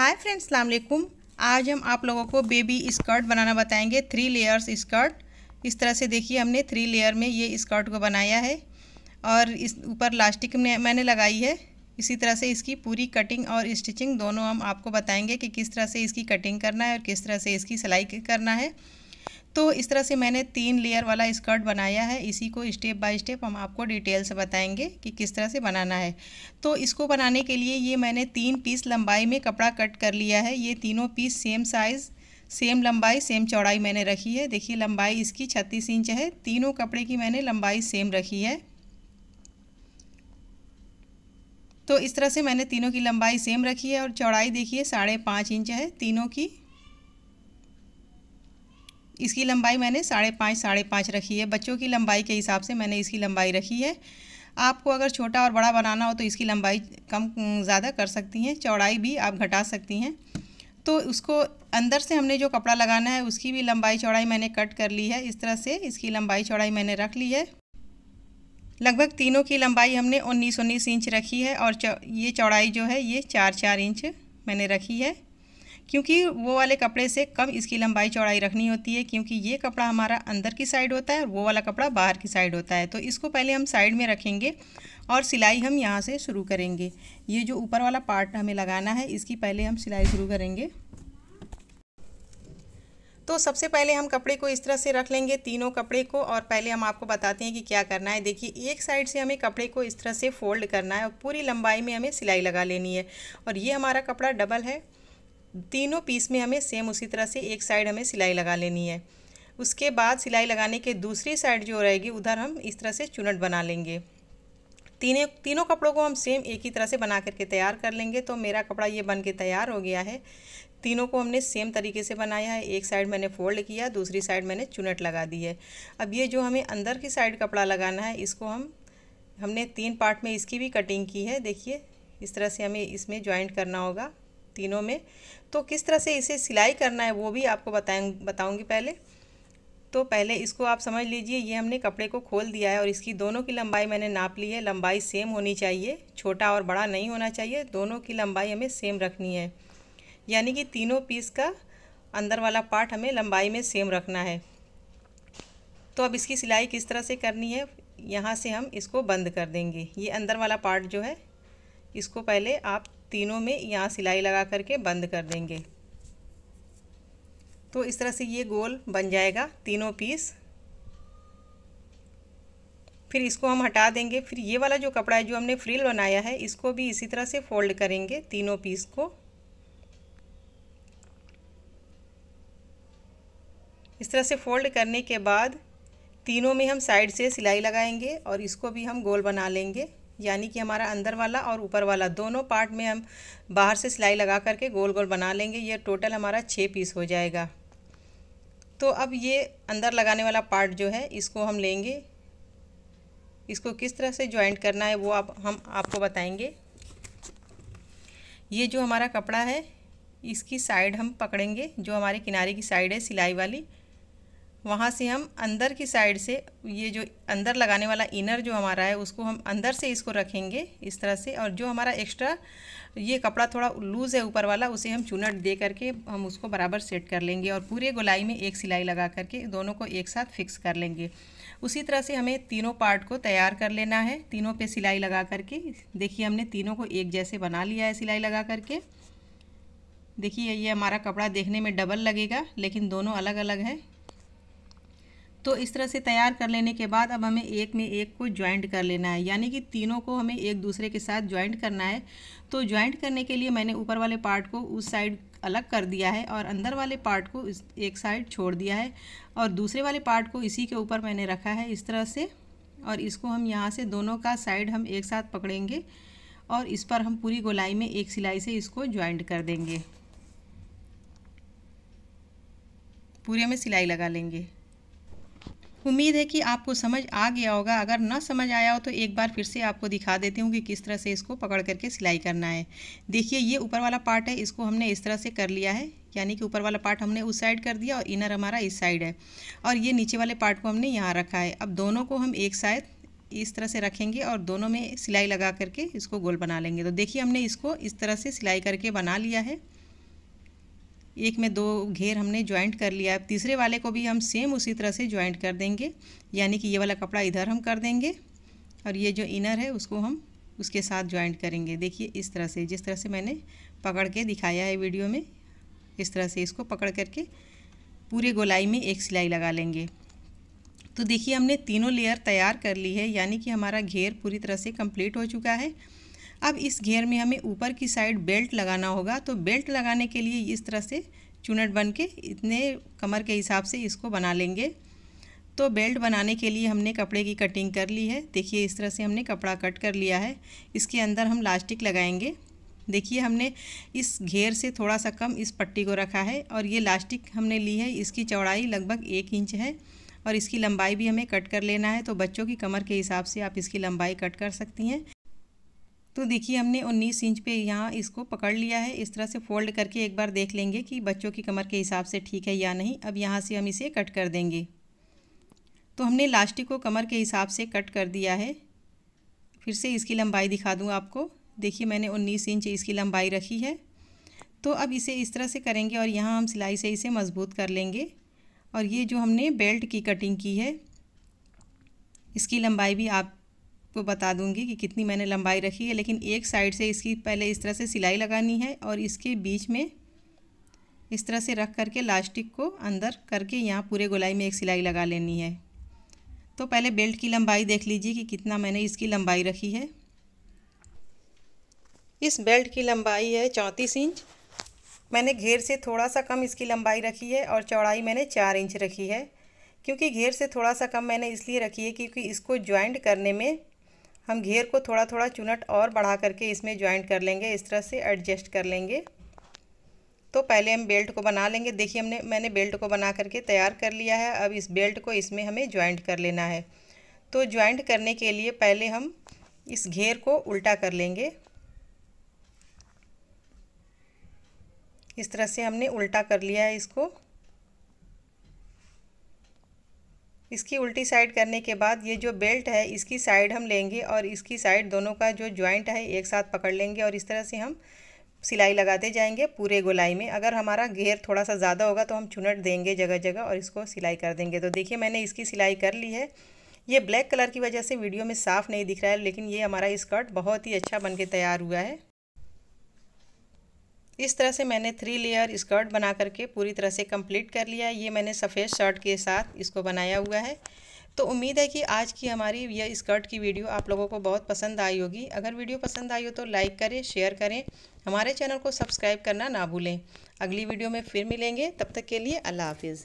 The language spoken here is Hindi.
हाय फ्रेंड्स सलामकुम आज हम आप लोगों को बेबी स्कर्ट बनाना बताएँगे थ्री लेयर्स स्कर्ट। इस तरह से देखिए हमने थ्री लेयर में ये स्कर्ट को बनाया है और इस ऊपर लास्टिक में मैंने लगाई है। इसी तरह से इसकी पूरी कटिंग और स्टिचिंग दोनों हम आपको बताएँगे कि किस तरह से इसकी कटिंग करना है और किस तरह से इसकी सिलाई करना है। तो इस तरह से मैंने तीन लेयर वाला स्कर्ट बनाया है। इसी को स्टेप बाय स्टेप हम आपको डिटेल से बताएँगे कि किस तरह से बनाना है। तो इसको बनाने के लिए ये मैंने तीन पीस लंबाई में कपड़ा कट कर लिया है। ये तीनों पीस सेम साइज़ सेम लंबाई सेम चौड़ाई मैंने रखी है। देखिए लंबाई इसकी छत्तीस इंच है। तीनों कपड़े की मैंने लंबाई सेम रखी है। तो इस तरह से मैंने तीनों की लंबाई सेम रखी है और चौड़ाई देखिए साढ़े पाँच इंच है। तीनों की इसकी लंबाई मैंने साढ़े पाँच साढ़े पाँच रखी है। बच्चों की लंबाई के हिसाब से मैंने इसकी लंबाई रखी है। आपको अगर छोटा और बड़ा बनाना हो तो इसकी लंबाई कम ज़्यादा कर सकती हैं चौड़ाई भी आप घटा सकती हैं। तो उसको अंदर से हमने जो कपड़ा लगाना है उसकी भी लंबाई चौड़ाई मैंने कट कर ली है। इस तरह से इसकी लंबाई चौड़ाई मैंने रख ली है। लगभग तीनों की लंबाई हमने उन्नीस उन्नीस इंच रखी है और चौ, ये चौड़ाई जो है ये चार चार इंच मैंने रखी है। क्योंकि वो वाले कपड़े से कम इसकी लंबाई चौड़ाई रखनी होती है, क्योंकि ये कपड़ा हमारा अंदर की साइड होता है और वो वाला कपड़ा बाहर की साइड होता है। तो इसको पहले हम साइड में रखेंगे और सिलाई हम यहाँ से शुरू करेंगे। ये जो ऊपर वाला पार्ट हमें लगाना है, इसकी पहले हम सिलाई शुरू करेंगे। तो सबसे पहले हम कपड़े को इस तरह से रख लेंगे, तीनों कपड़े को, और पहले हम आपको बताते हैं कि क्या करना है। देखिए, एक साइड से हमें कपड़े को इस तरह से फोल्ड करना है और पूरी लंबाई में हमें सिलाई लगा लेनी है। और ये हमारा कपड़ा डबल है। तीनों पीस में हमें सेम उसी तरह से एक साइड हमें सिलाई लगा लेनी है। उसके बाद सिलाई लगाने के दूसरी साइड जो रहेगी, उधर हम इस तरह से चुनट बना लेंगे। तीनों तीनों कपड़ों को हम सेम एक ही तरह से बना करके तैयार कर लेंगे। तो मेरा कपड़ा ये बन के तैयार हो गया है। तीनों को हमने सेम तरीके से बनाया है। एक साइड मैंने फोल्ड किया, दूसरी साइड मैंने चुनट लगा दी है। अब ये जो हमें अंदर की साइड कपड़ा लगाना है, इसको हम, हमने तीन पार्ट में इसकी भी कटिंग की है। देखिए, इस तरह से हमें इसमें ज्वाइंट करना होगा। तीनों में। तो किस तरह से इसे सिलाई करना है वो भी आपको बताएँ, बताऊँगी पहले। तो पहले इसको आप समझ लीजिए, ये हमने कपड़े को खोल दिया है और इसकी दोनों की लंबाई मैंने नाप ली है। लंबाई सेम होनी चाहिए, छोटा और बड़ा नहीं होना चाहिए, दोनों की लंबाई हमें सेम रखनी है। यानी कि तीनों पीस का अंदर वाला पार्ट हमें लंबाई में सेम रखना है। तो अब इसकी सिलाई किस तरह से करनी है, यहाँ से हम इसको बंद कर देंगे। ये अंदर वाला पार्ट जो है, इसको पहले आप तीनों में यहाँ सिलाई लगा करके बंद कर देंगे। तो इस तरह से ये गोल बन जाएगा तीनों पीस। फिर इसको हम हटा देंगे। फिर ये वाला जो कपड़ा है जो हमने फ्रिल बनाया है, इसको भी इसी तरह से फोल्ड करेंगे तीनों पीस को। इस तरह से फोल्ड करने के बाद तीनों में हम साइड से सिलाई लगाएँगे और इसको भी हम गोल बना लेंगे। यानी कि हमारा अंदर वाला और ऊपर वाला, दोनों पार्ट में हम बाहर से सिलाई लगा करके गोल गोल बना लेंगे, ये टोटल हमारा छः पीस हो जाएगा। तो अब ये अंदर लगाने वाला पार्ट जो है, इसको हम लेंगे। इसको किस तरह से ज्वाइंट करना है, वो आप, हम आपको बताएँगे। ये जो हमारा कपड़ा है, इसकी साइड हम पकड़ेंगे, जो हमारे किनारे की साइड है सिलाई वाली। वहाँ से हम अंदर की साइड से ये जो अंदर लगाने वाला इनर जो हमारा है, उसको हम अंदर से इसको रखेंगे इस तरह से। और जो हमारा एक्स्ट्रा ये कपड़ा थोड़ा लूज़ है ऊपर वाला, उसे हम चुनट दे करके हम उसको बराबर सेट कर लेंगे और पूरे गोलाई में एक सिलाई लगा करके दोनों को एक साथ फिक्स कर लेंगे। उसी तरह से हमें तीनों पार्ट को तैयार कर लेना है। तीनों पे सिलाई लगा करके, देखिए हमने तीनों को एक जैसे बना लिया है सिलाई लगा करके। देखिए ये हमारा कपड़ा देखने में डबल लगेगा, लेकिन दोनों अलग अलग है। तो इस तरह से तैयार कर लेने के बाद अब हमें एक में एक को ज्वाइंट कर लेना है। यानी कि तीनों को हमें एक दूसरे के साथ ज्वाइंट करना है। तो ज्वाइंट करने के लिए मैंने ऊपर वाले पार्ट को उस साइड अलग कर दिया है और अंदर वाले पार्ट को एक साइड छोड़ दिया है। और दूसरे वाले पार्ट को इसी के ऊपर मैंने रखा है इस तरह से। और इसको हम यहाँ से दोनों का साइड हम एक साथ पकड़ेंगे और इस पर हम पूरी गोलाई में एक सिलाई से इसको ज्वाइंट कर देंगे। पूरे में सिलाई लगा लेंगे। उम्मीद है कि आपको समझ आ गया होगा। अगर ना समझ आया हो तो एक बार फिर से आपको दिखा देती हूँ कि किस तरह से इसको पकड़ करके सिलाई करना है। देखिए, ये ऊपर वाला पार्ट है, इसको हमने इस तरह से कर लिया है, यानी कि ऊपर वाला पार्ट हमने उस साइड कर दिया और इनर हमारा इस साइड है। और ये नीचे वाले पार्ट को हमने यहाँ रखा है। अब दोनों को हम एक साइड इस तरह से रखेंगे और दोनों में सिलाई लगा करके इसको गोल बना लेंगे। तो देखिए, हमने इसको इस तरह से सिलाई करके बना लिया है। एक में दो घेर हमने ज्वाइंट कर लिया। है तीसरे वाले को भी हम सेम उसी तरह से ज्वाइंट कर देंगे। यानी कि ये वाला कपड़ा इधर हम कर देंगे और ये जो इनर है, उसको हम उसके साथ ज्वाइंट करेंगे। देखिए इस तरह से, जिस तरह से मैंने पकड़ के दिखाया है वीडियो में, इस तरह से इसको पकड़ करके पूरे गोलाई में एक सिलाई लगा लेंगे। तो देखिए हमने तीनों लेयर तैयार कर ली है। यानी कि हमारा घेर पूरी तरह से कंप्लीट हो चुका है। अब इस घेर में हमें ऊपर की साइड बेल्ट लगाना होगा तो बेल्ट लगाने के लिए इस तरह से चुनट बन के इतने कमर के हिसाब से इसको बना लेंगे। तो बेल्ट बनाने के लिए हमने कपड़े की कटिंग कर ली है। देखिए इस तरह से हमने कपड़ा कट कर लिया है। इसके अंदर हम लास्टिक लगाएँगे। देखिए हमने इस घेर से थोड़ा सा कम इस पट्टी को रखा है और ये लास्टिक हमने ली है। इसकी चौड़ाई लगभग एक इंच है और इसकी लंबाई भी हमें कट कर लेना है। तो बच्चों की कमर के हिसाब से आप इसकी लंबाई कट कर सकती हैं। तो देखिए, हमने 19 इंच पे यहाँ इसको पकड़ लिया है। इस तरह से फोल्ड करके एक बार देख लेंगे कि बच्चों की कमर के हिसाब से ठीक है या नहीं। अब यहाँ से हम इसे कट कर देंगे। तो हमने लास्टिक को कमर के हिसाब से कट कर दिया है। फिर से इसकी लंबाई दिखा दूँ आपको। देखिए, मैंने 19 इंच इसकी लंबाई रखी है। तो अब इसे इस तरह से करेंगे और यहाँ हम सिलाई से इसे मज़बूत कर लेंगे। और ये जो हमने बेल्ट की कटिंग की है, इसकी लंबाई भी आपको बता दूँगी कि कितनी मैंने लंबाई रखी है, लेकिन एक साइड से इसकी पहले इस तरह से सिलाई लगानी है और इसके बीच में इस तरह से रख करके लास्टिक को अंदर करके यहाँ पूरे गोलाई में एक सिलाई लगा लेनी है। तो पहले बेल्ट की लंबाई देख लीजिए कि कितना मैंने इसकी लंबाई रखी है। इस बेल्ट की लंबाई है चौंतीस इंच। मैंने घेर से थोड़ा सा कम इसकी लंबाई रखी है और चौड़ाई मैंने चार इंच रखी है, क्योंकि घेर से थोड़ा सा कम मैंने इसलिए रखी है क्योंकि इसको ज्वाइंट करने में हम घेर को थोड़ा थोड़ा चुनट और बढ़ा करके इसमें ज्वाइंट कर लेंगे, इस तरह से एडजस्ट कर लेंगे। तो पहले हम बेल्ट को बना लेंगे। देखिए, हमने, मैंने बेल्ट को बना करके तैयार कर लिया है। अब इस बेल्ट को इसमें हमें ज्वाइंट कर लेना है। तो ज्वाइंट करने के लिए पहले हम इस घेर को उल्टा कर लेंगे। इस तरह से हमने उल्टा कर लिया है इसको। इसकी उल्टी साइड करने के बाद ये जो बेल्ट है, इसकी साइड हम लेंगे और इसकी साइड दोनों का जो ज्वाइंट है, एक साथ पकड़ लेंगे और इस तरह से हम सिलाई लगाते जाएँगे पूरे गोलाई में। अगर हमारा घेर थोड़ा सा ज़्यादा होगा तो हम चुनट देंगे जगह जगह और इसको सिलाई कर देंगे। तो देखिए, मैंने इसकी सिलाई कर ली है। ये ब्लैक कलर की वजह से वीडियो में साफ़ नहीं दिख रहा है, लेकिन ये हमारा स्कर्ट बहुत ही अच्छा बन के तैयार हुआ है। इस तरह से मैंने थ्री लेयर स्कर्ट बना करके पूरी तरह से कंप्लीट कर लिया है। ये मैंने सफ़ेद शर्ट के साथ इसको बनाया हुआ है। तो उम्मीद है कि आज की हमारी यह स्कर्ट की वीडियो आप लोगों को बहुत पसंद आई होगी। अगर वीडियो पसंद आई हो तो लाइक करें शेयर करें। हमारे चैनल को सब्सक्राइब करना ना भूलें। अगली वीडियो में फिर मिलेंगे। तब तक के लिए अल्लाह हाफिज़।